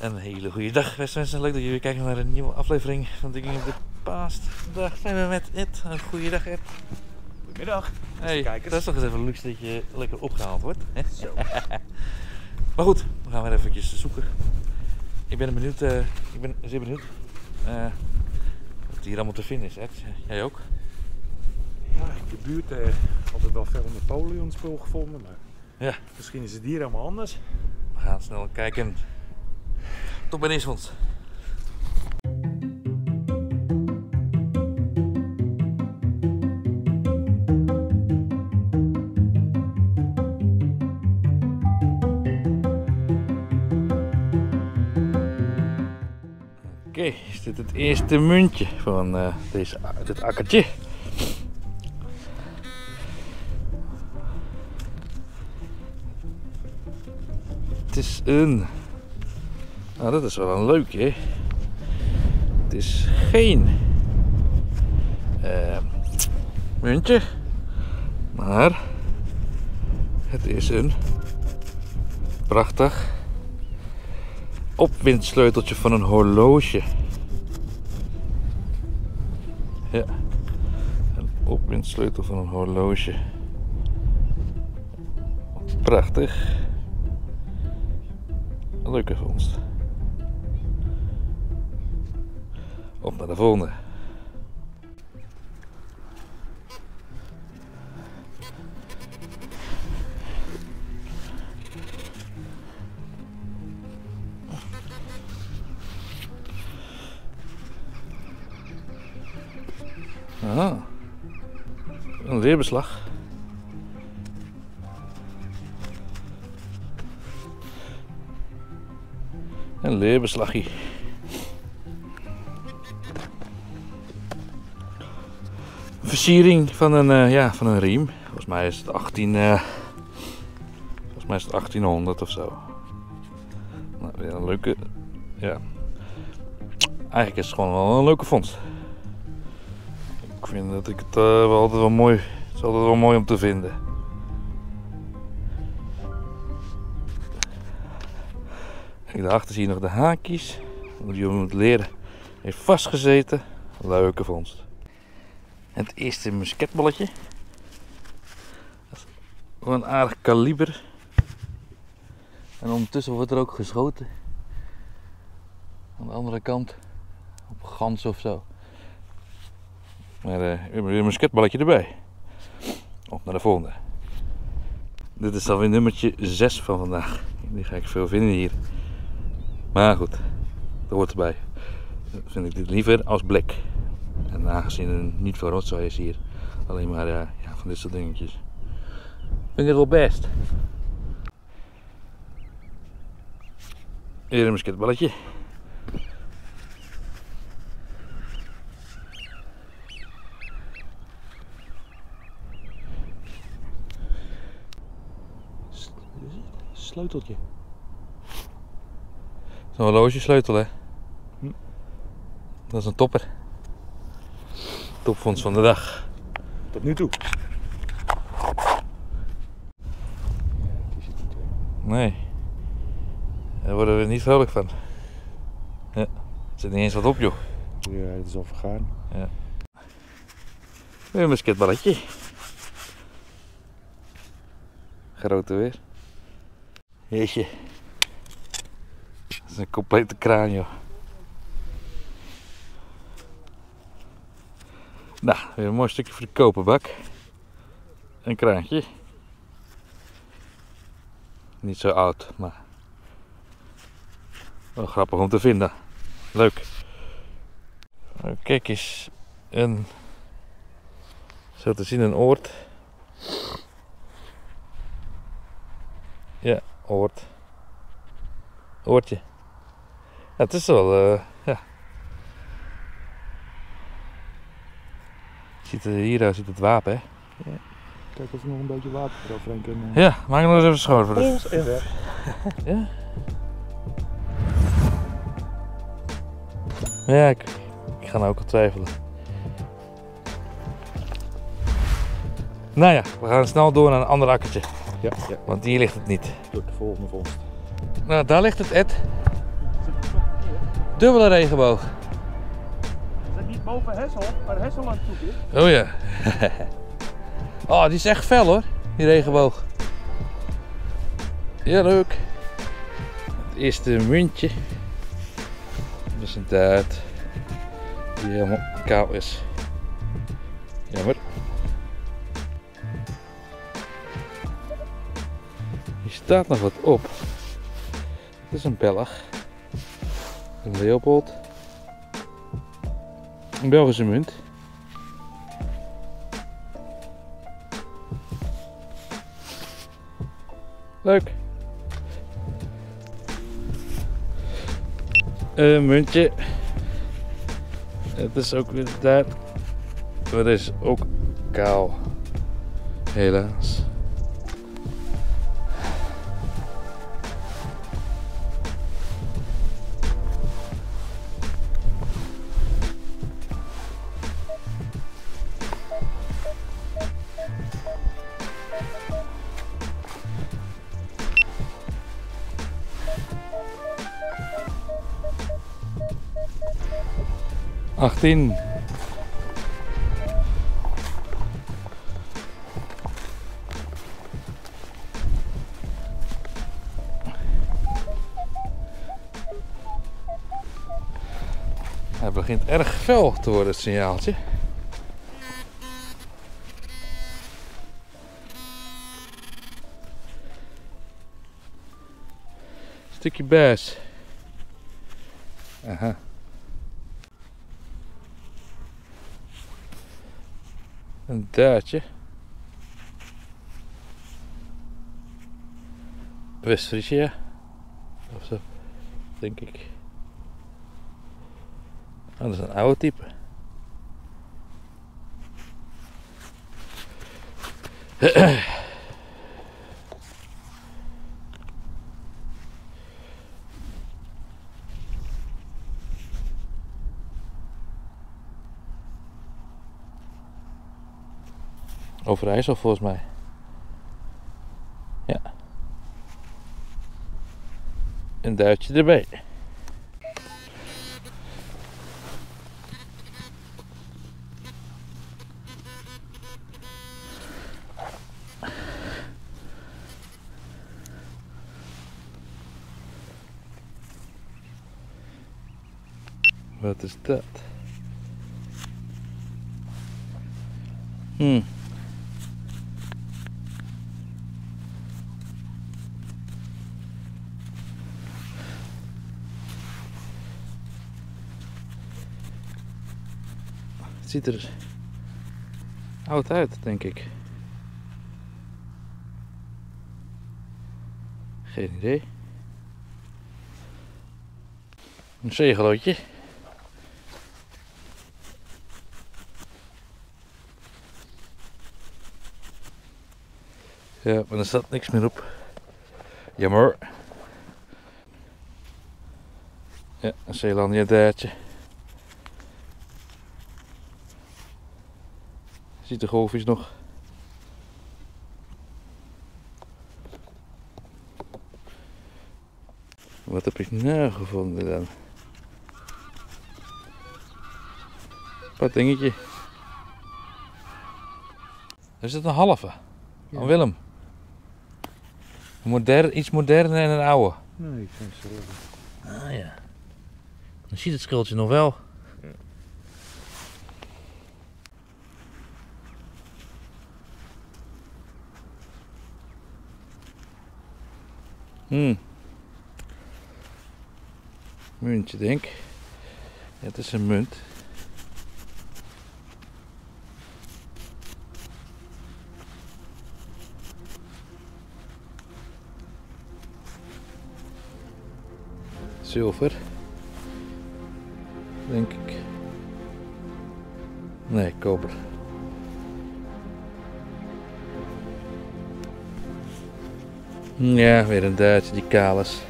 Een hele goede dag, beste mensen. Leuk dat jullie kijken naar een nieuwe aflevering van Digging op de Past. Vandaag zijn we met Ed. Een goede dag, Ed. Goedemiddag. Hey, kijkers. dat is toch eens even luxe dat je lekker opgehaald wordt. Hè? Zo. Maar goed, we gaan weer eventjes zoeken. Ik ben benieuwd, eh, ik ben zeer benieuwd eh, wat hier allemaal te vinden is, Ed. Jij ook? Ja, in de buurt eh, altijd wel veel Napoleon spul gevonden, maar Ja. misschien is het hier helemaal anders. We gaan snel kijken. Tot vondst. Oké, is dit het eerste muntje van eh, deze, dit akkertje? Het is een. Nou, dat is wel een leuke. Het is geen eh, muntje, maar het is een prachtig opwindsleuteltje van een horloge. Ja, een opwindsleutel van een horloge. Prachtig. Leuke vondst. Op naar de volgende. Aha. Een leerbeslag. Een leerbeslagje. Versiering van een, eh, ja, van een riem. Volgens mij is het 18. eh, volgens mij is het 1800 of zo. Nou, weer een leuke. Ja. Eigenlijk is het gewoon wel een leuke vondst. Ik vind dat ik het eh, wel altijd wel mooi. Het is altijd wel mooi om te vinden. Kijk, daarachter zie je nog de haakjes. Die om het leren heeft vastgezeten. Leuke vondst. Het eerste musketballetje. Wel een aardig kaliber. En ondertussen wordt er ook geschoten. Aan de andere kant. Op gans of zo. Maar eh, weer een musketballetje erbij. Op naar de volgende. Dit is alweer nummertje 6 van vandaag. Die ga ik veel vinden hier. Maar goed, dat hoort erbij. Dan vind ik dit liever als blik. En aangezien er niet veel rotzooi is hier, alleen maar eh, ja, van dit soort dingetjes. Vind ik het wel best. Weer een musketballetje. Sleuteltje. Zo'n horlogesleutel hè. Hm. Dat is een topper. Topfonds van de dag. Tot nu toe. Die zit niet weer. Nee. Daar worden we niet vrolijk van. Ja. Er zit niet eens wat op joh. Ja, het is al vergaan. Weer een musketballetje. Grote weer. Jeetje. Dat is een complete kraan joh. Nou, weer een mooi stukje voor de koperbak. Een kraantje. Niet zo oud, maar wel grappig om te vinden. Leuk. Kijk eens, een zo te zien een oord. Ja, oord. Oortje. Het is wel, eh, ja. Ziet er, hier ziet het wapen, hè? Kijk of er nog een beetje water eroverheen kan. Ja, maak hem nog eens even schoon voor de... Pols en weg. Ja? Ja, ik, ik ga nou ook al twijfelen. Nou ja, we gaan snel door naar een ander akkertje. Ja, ja. Want hier ligt het niet. Door de volgende vondst. Nou, daar ligt het, Ed. Dubbele regenboog. Niet boven Hessel, waar Hessel aan het zoeken is? Oh ja. oh, die is echt fel hoor, die regenboog. Ja, leuk. Het eerste muntje. Dat is een taart die helemaal kaal is. Jammer. Hier staat nog wat op. Het is een Belg. Een Leopold. Een Belgische munt. Leuk. Een muntje. Het is ook weer daar. Het is ook kaal. Helaas. Achttien. Hij begint erg fel te worden, het signaaltje. Stukje baas. Aha. Een duitje. West-Friesia. Of zo, denk ik. Oh, dat is een oude type. Overijssel volgens mij. Ja. Een duitje erbij. Wat is dat? Hmm. Het ziet er oud uit, denk ik. Geen idee. Een zeegelootje. Ja, maar er staat niks meer op. Jammer. Ja, een Zeelandia Ziet de golfjes nog. Wat heb ik nou gevonden dan? Wat dingetje. Er zit een halve. Van Willem. Modern, iets moderner en een oude. Nee, ik vind ze Ah ja. Dan ziet het schildje nog wel. Hmm. Muntje denk ik. Het is een munt. Zilver. Denk ik. Nee, koper. Ja, weer een Duitse die kaal is.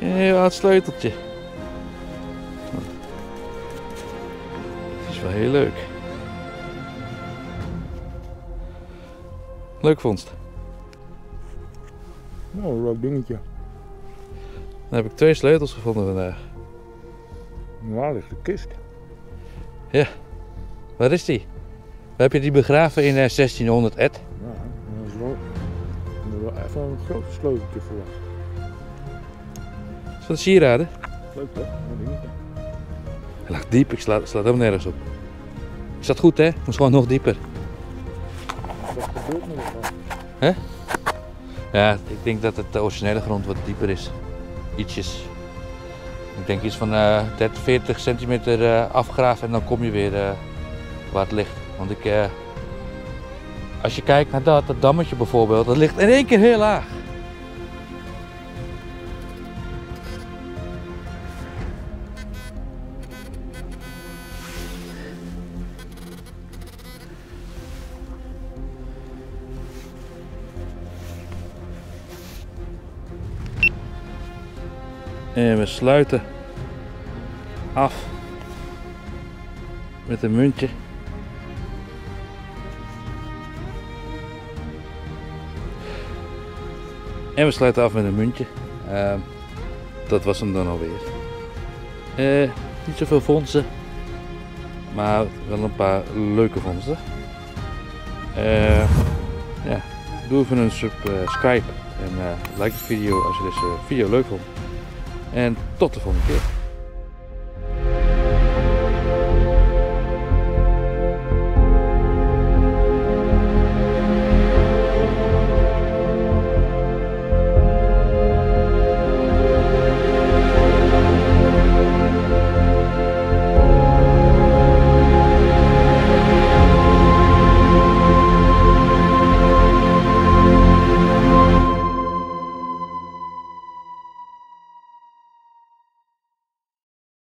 Een heel oud sleuteltje. Het is wel heel leuk. Leuk vondst. Nou, een leuk dingetje. Dan heb ik twee sleutels gevonden vandaag. Waar ligt de kist? Waar is die? Waar heb je die begraven in eh, 1600 Ed? Wel even een groot sleuteltje verwacht. Is dat sieraden? Leuk toch? Hij lag diep, ik sla, sla helemaal nergens op. Is dat goed hè? Moest gewoon nog dieper. Wat gebeurt er nog wel? Ja, ik denk dat het de originele grond wat dieper is. Ietsjes. Ik denk iets van eh 30, 40 centimeter eh, afgraven en dan kom je weer eh, waar het ligt. Want ik, eh, als je kijkt naar dat, dat dammetje bijvoorbeeld, dat ligt in één keer heel laag. En we sluiten af met een muntje. En we sluiten af met een muntje. Ehm, dat was hem dan alweer. Eh, niet zoveel fondsen, maar wel een paar leuke vondsten. Eh, ja, doe even een subscribe en eh, like de video als je deze video leuk vond. En tot de volgende keer.